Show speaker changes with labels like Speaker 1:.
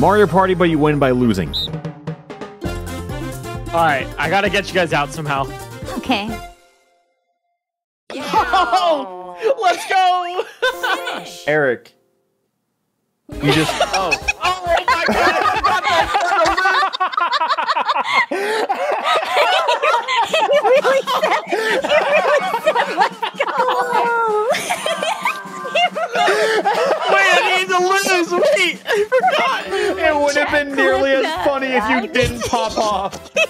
Speaker 1: Mario Party, but you win by losing.
Speaker 2: All right, I gotta get you guys out somehow.
Speaker 3: Okay.
Speaker 2: Oh, let's go!
Speaker 1: Eric, you just
Speaker 2: oh, oh my god! I forgot that
Speaker 3: you really said, you really said, let's go.
Speaker 2: Wait, I need to lose. Wait, I forgot.
Speaker 1: it would have been nearly as funny if you didn't pop off.